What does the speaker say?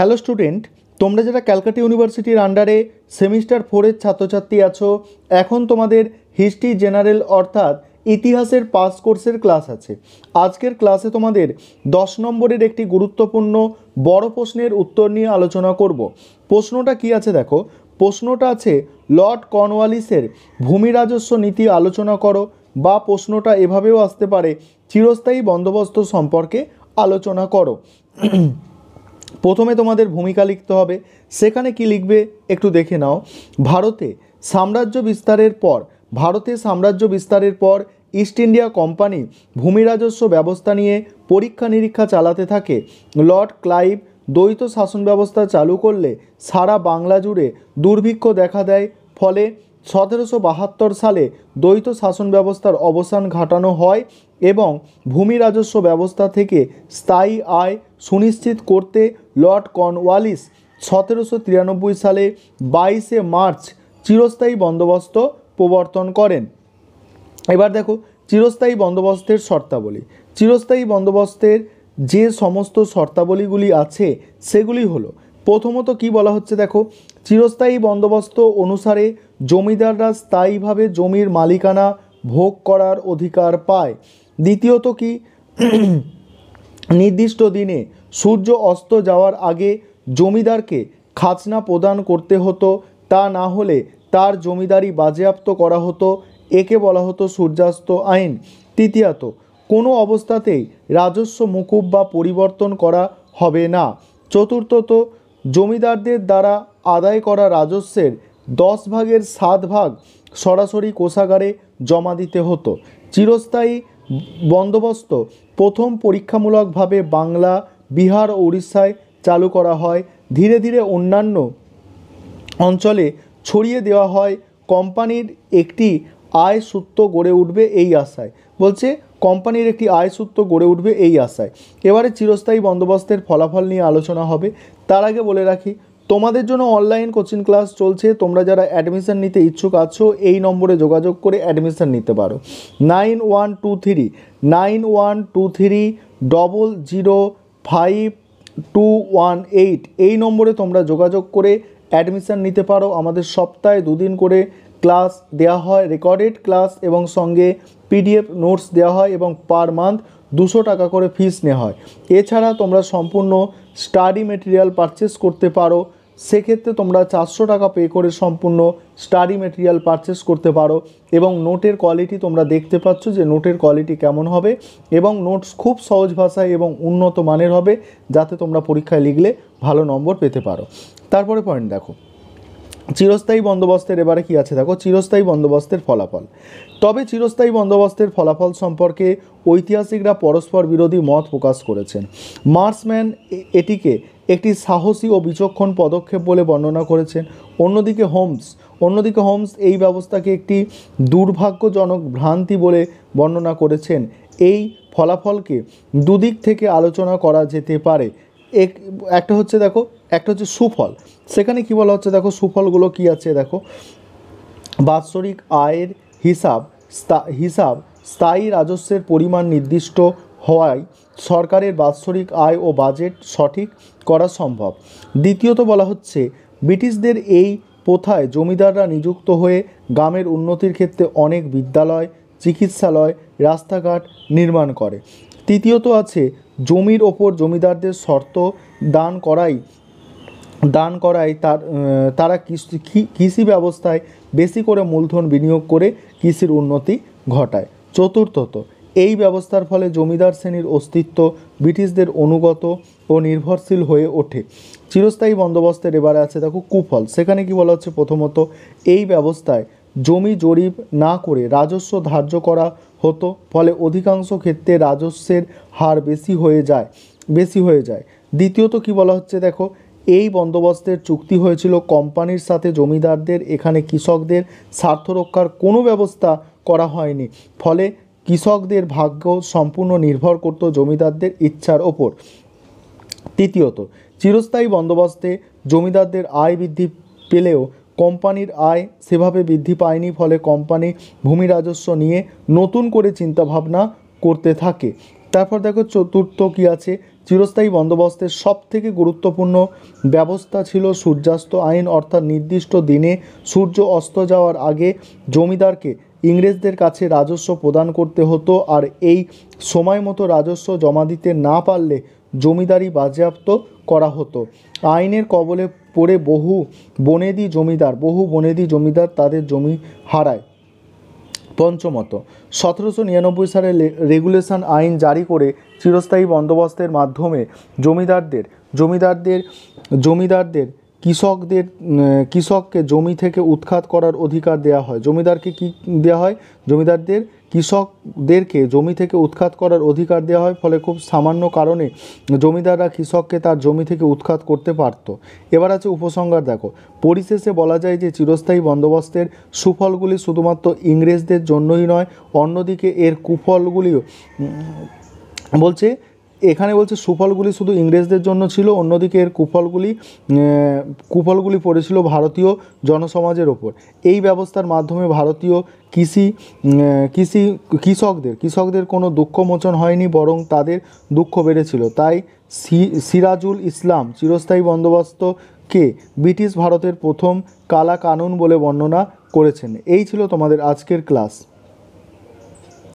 Hello student তোমরা যারা ক্যালকাটা ইউনিভার্সিটির আন্ডারে সেমিস্টার ফোরের ছাত্রছাত্রী আছো, এখন তোমাদের হিস্ট্রি জেনারেল অর্থাৎ ইতিহাসের পাস কোর্সের ক্লাস আছে। আজকের ক্লাসে তোমাদের দশ নম্বরের একটি গুরুত্বপূর্ণ বড় প্রশ্নের উত্তর নিয়ে আলোচনা করব। প্রশ্নটা কি আছে দেখো? প্রশ্নটা আছে লর্ড কর্নওয়ালিসের ভূমি রাজস্ব নীতি আলোচনা করো বা প্রশ্নটা এভাবেও আসতে পারে, চিরস্থায়ী বন্দোবস্ত সম্পর্কে আলোচনা করো। প্রথমে তোমাদের ভূমিকা লিখতে হবে। সেখানে কি লিখবে একটু দেখে নাও। ভারতে সাম্রাজ্য বিস্তারের পর, ভারতে সাম্রাজ্য বিস্তারের পর ইস্ট ইন্ডিয়া কোম্পানি ভূমি রাজস্ব ব্যবস্থা নিয়ে পরীক্ষা নিরীক্ষা চালাতে থাকে। লর্ড ক্লাইভ দ্বৈত শাসন ব্যবস্থা চালু করলে সারা বাংলা জুড়ে দুর্ভিক্ষ দেখা দেয়। ফলে সতেরোশো বাহাত্তর সালে দ্বৈত শাসন ব্যবস্থার অবসান ঘটানো হয় এবং ভূমি রাজস্ব ব্যবস্থা থেকে স্থায়ী আয় সুনিশ্চিত করতে লর্ড কর্নওয়ালিস সতেরোশো তিরানব্বই সালে বাইশে মার্চ চিরস্থায়ী বন্দোবস্ত প্রবর্তন করেন। এবার দেখো, চিরস্থায়ী বন্দোবস্তের শর্তাবলী। চিরস্থায়ী বন্দোবস্তের যে সমস্ত শর্তাবলীগুলি আছে, সেগুলি হলো, প্রথমত কি বলা হচ্ছে দেখো, চিরস্থায়ী বন্দোবস্ত অনুসারে জমিদাররা স্থায়ীভাবে জমির মালিকানা ভোগ করার অধিকার পায়। দ্বিতীয়ত কি, নির্দিষ্ট দিনে সূর্য অস্ত যাওয়ার আগে জমিদারকে খাজনা প্রদান করতে হতো, তা না হলে তার জমিদারি বাজেয়াপ্ত করা হতো। একে বলা হতো সূর্যাস্ত আইন। তৃতীয়ত, কোনো অবস্থাতেই রাজস্ব মুকুব বা পরিবর্তন করা হবে না। চতুর্থত, জমিদারদের দ্বারা আদায় করা রাজস্বের দশ ভাগের সাত ভাগ সরাসরি কোষাগারে জমা দিতে হতো। চিরস্থায়ী বন্দোবস্ত প্রথম পরীক্ষামূলকভাবে বাংলা বিহার ও উড়িষ্যায় চালু করা হয়। ধীরে ধীরে অন্যান্য অঞ্চলে ছড়িয়ে দেওয়া হয়। কোম্পানির একটি আয় সূত্র গড়ে উঠবে এই আশায়। বলছে, কোম্পানির একটি আয় সূত্র গড়ে উঠবে এই আশায়। এবারে চিরস্থায়ী বন্দোবস্তের ফলাফল নিয়ে আলোচনা হবে। তার আগে বলে রাখি, তোমাদের জন্য অনলাইন কোচিং ক্লাস চলছে। তোমরা যারা অ্যাডমিশন নিতে ইচ্ছুক আছো, এই নম্বরে যোগাযোগ করে অ্যাডমিশন নিতে পারো। Nine one two three, nine one two three, double zero five two one eight এই নম্বরে তোমরা যোগাযোগ করে অ্যাডমিশান নিতে পারো। আমাদের সপ্তাহে দুদিন করে ক্লাস দেওয়া হয় রেকর্ডেড ক্লাস এবং সঙ্গে পিডিএফ নোটস দেওয়া হয় এবং পার মান্থ দুশো টাকা করে ফিস নেওয়া হয়। এছাড়া তোমরা সম্পূর্ণ স্টাডি মেটেরিয়াল পারচেস করতে পারো। সেক্ষেত্রে তোমরা চারশো টাকা পে করে সম্পূর্ণ স্টাডি মেটেরিয়াল পারচেস করতে পারো এবং নোটের কোয়ালিটি তোমরা দেখতে পাচ্ছ যে নোটের কোয়ালিটি কেমন হবে এবং নোটস খুব সহজ ভাষায় এবং উন্নত মানের হবে যাতে তোমরা পরীক্ষায় লিখলে ভালো নম্বর পেতে পারো। তারপরে পয়েন্ট দেখো। চিরস্থায়ী বন্দোবস্তের এবারে কি আছে দেখো? চিরস্থায়ী বন্দোবস্তের ফলাফল। তবে চিরস্থায়ী বন্দোবস্তের ফলাফল সম্পর্কে ঐতিহাসিকরা পরস্পর বিরোধী মত প্রকাশ করেছেন। মার্সম্যান এটিকে একটি সাহসী ও বিচক্ষণ পদক্ষেপ বলে বর্ণনা করেছেন। অন্যদিকে হোমস অন্যদিকে হোমস এই ব্যবস্থাকে একটি দুর্ভাগ্যজনক ভ্রান্তি বলে বর্ণনা করেছেন। এই ফলাফলকে দুদিক থেকে আলোচনা করা যেতে পারে। এক, একটা হচ্ছে দেখো, একটা হচ্ছে সুফল। সেখানে কি বলা হচ্ছে দেখো, সুফলগুলো কি আছে দেখো? বাৎসরিক আয়ের হিসাব হিসাব, স্থায়ী রাজস্বের পরিমাণ নির্দিষ্ট হওয়ায় সরকারের বাৎসরিক আয় ও বাজেট সঠিক করা সম্ভব। দ্বিতীয়ত বলা হচ্ছে, ব্রিটিশদের এই প্রথায় জমিদাররা নিযুক্ত হয়ে গ্রামের উন্নতির ক্ষেত্রে অনেক বিদ্যালয়, চিকিৎসালয়, রাস্তাঘাট নির্মাণ করে। তৃতীয়ত আছে, জমির ওপর জমিদারদের শর্ত দান করাই, দান করায় তার তারা কৃষি ব্যবস্থায় বেশি করে মূলধন বিনিয়োগ করে কৃষির উন্নতি ঘটায়। চতুর্থত এই ব্যবস্থার ফলে জমিদার শ্রেণির অস্তিত্ব ব্রিটিশদের অনুগত ও নির্ভরশীল হয়ে ওঠে। চিরস্থায়ী বন্দোবস্তের এবারে আছে দেখো কুফল। সেখানে কি বলা হচ্ছে? প্রথমত, এই ব্যবস্থায় জমি জরিপ না করে রাজস্ব ধার্য করা হতো, ফলে অধিকাংশ ক্ষেত্রে রাজস্বের হার বেশি হয়ে যায়, বেশি হয়ে যায়। দ্বিতীয়ত কি বলা হচ্ছে? দেখো, এই বন্দোবস্তের চুক্তি হয়েছিল কোম্পানির সাথে জমিদারদের, এখানে কৃষকদের স্বার্থ রক্ষার কোনো ব্যবস্থা করা হয়নি। ফলে কৃষকদের ভাগ্য সম্পূর্ণ নির্ভর করত জমিদারদের ইচ্ছার ওপর। তৃতীয়ত, চিরস্থায়ী বন্দোবস্তে জমিদারদের আয় বৃদ্ধি পেলেও কোম্পানির আয় সেভাবে বৃদ্ধি পায়নি, ফলে কোম্পানি ভূমি রাজস্ব নিয়ে নতুন করে চিন্তাভাবনা করতে থাকে। তারপর দেখো চতুর্থ কী আছে? চিরস্থায়ী বন্দোবস্তের সব থেকে গুরুত্বপূর্ণ ব্যবস্থা ছিল সূর্যাস্ত আইন, অর্থাৎ নির্দিষ্ট দিনে সূর্য অস্ত যাওয়ার আগে জমিদারকে ইংরেজদের কাছে রাজস্ব প্রদান করতে হতো আর এই সময় মতো রাজস্ব জমা দিতে না পারলে জমিদারি বাজেয়াপ্ত করা হতো। আইনের কবলে পড়ে বহু বনেদি জমিদার, বহু বনেদি জমিদার তাদের জমি হারায়। পঞ্চমত, সতেরোশো নিরানব্বই সালে রেগুলেশন আইন জারি করে চিরস্থায়ী বন্দোবস্তের মাধ্যমে জমিদারদের জমিদারদের জমিদারদের কৃষকদের কৃষককে জমি থেকে উৎখাত করার অধিকার দেওয়া হয়। জমিদারকে কি দেওয়া হয়? জমিদারদের, কৃষকদেরকে জমি থেকে উৎখাত করার অধিকার দেওয়া হয়, ফলে খুব সামান্য কারণে জমিদাররা কৃষককে তার জমি থেকে উৎখাত করতে পারত। এবার আছে উপসংহার, দেখো। পরিশেষে বলা যায় যে চিরস্থায়ী বন্দোবস্তের সুফলগুলি শুধুমাত্র ইংরেজদের জন্যই নয়, অন্যদিকে এর কুফলগুলিও বলছে এখানে বলছে সুফলগুলি শুধু ইংরেজদের জন্য ছিল, অন্যদিকে এর কুফলগুলি কুফলগুলি পড়েছিল ভারতীয় জনসমাজের ওপর। এই ব্যবস্থার মাধ্যমে ভারতীয় কৃষি কৃষি, কৃষকদের কৃষকদের কোনো দুঃখমোচন হয়নি, বরং তাদের দুঃখ বেড়েছিল। তাই সিরাজুল ইসলাম চিরস্থায়ী বন্দোবস্তকে ব্রিটিশ ভারতের প্রথম কালা কানুন বলে বর্ণনা করেছেন। এই ছিল তোমাদের আজকের ক্লাস।